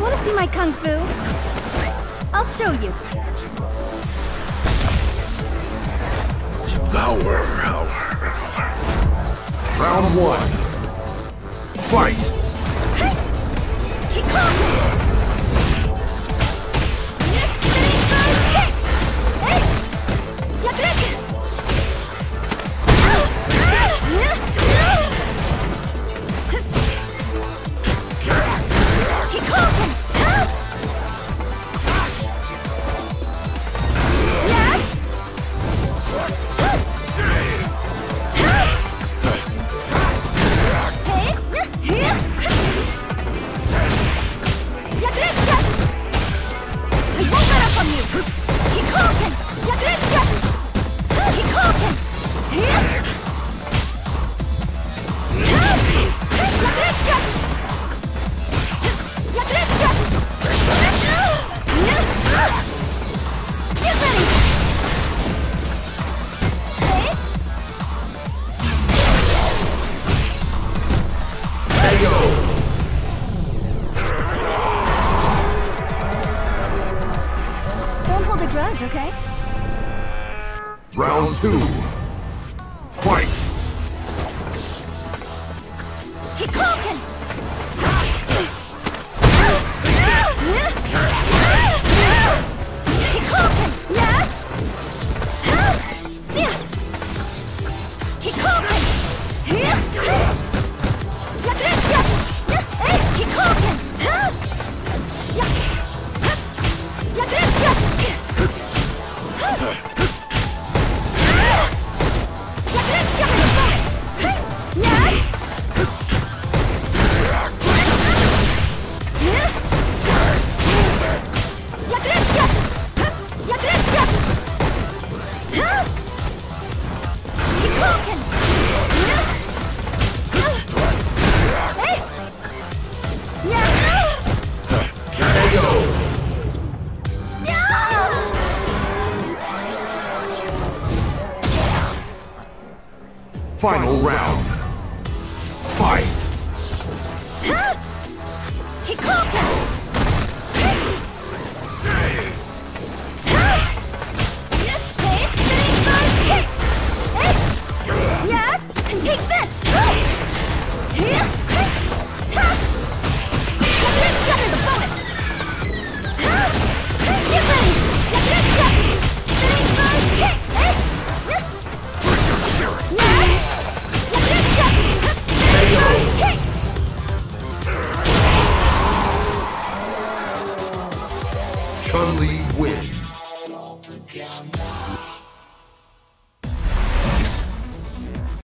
Want to see my kung fu? I'll show you. Devour our... Round one. Fight! Hey! Grudge, okay? Round two. Final round. Wins.